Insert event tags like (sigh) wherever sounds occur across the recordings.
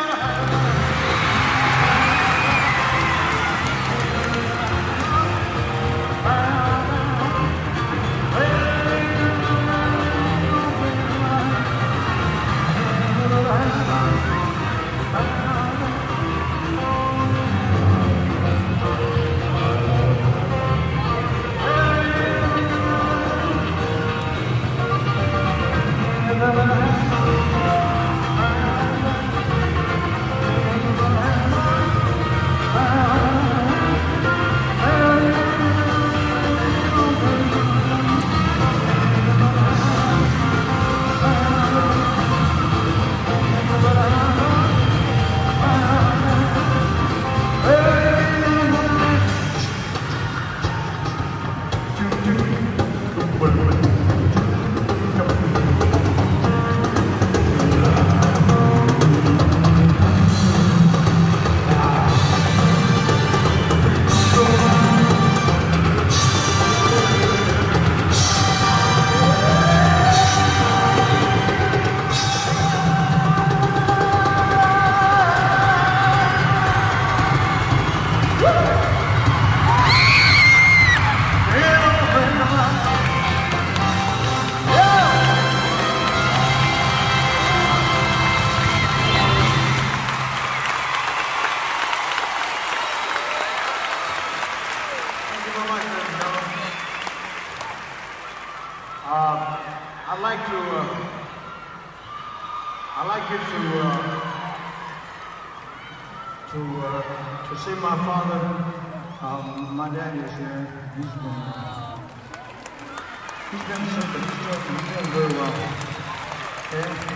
down (laughs) much, ladies and gentlemen. Uh, I'd like to, uh, I'd like you to, uh, to, uh, to see my father. Um, my dad is here. He's been, uh, he's been something. He's doing very well. Okay.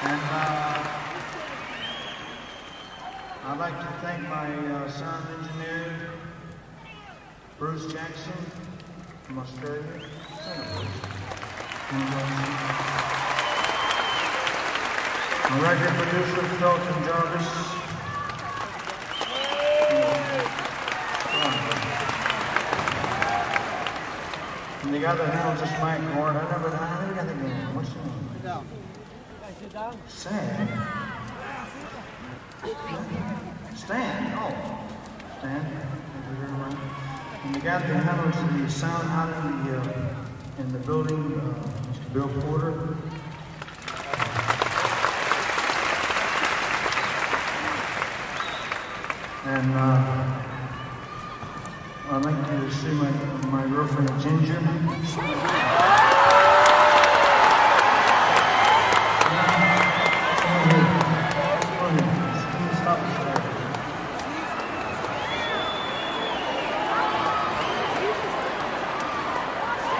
And uh, I'd like to thank my uh, sound engineer, Bruce Jackson from Australia. My record producer, Felton Jarvis. And the guy that handles this mic cord, I never, I never got the. Stan, Stan, Oh. Stand. And the guy behind us is the sound out in the, uh, in the building, uh, Mr. Bill Porter. And uh, I'd like to see my, my girlfriend Ginger.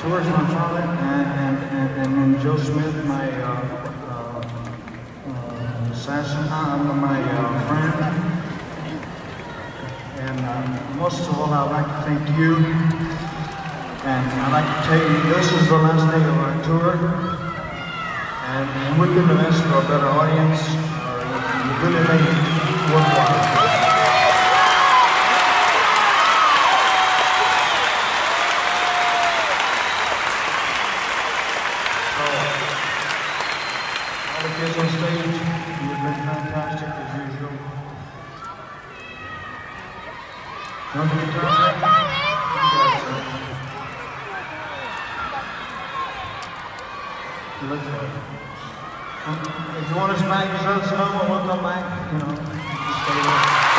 George Montale and, and, and, Joe Smith, my uh, uh, uh, uh my uh, friend. And um, most of all, I'd like to thank you. And I'd like to tell you, this is the last day of our tour. And, we couldn't have asked for a better audience. Uh, really made it worthwhile. is on stage. You have been fantastic as usual. If you want to smack yourself some, I want to back, you know.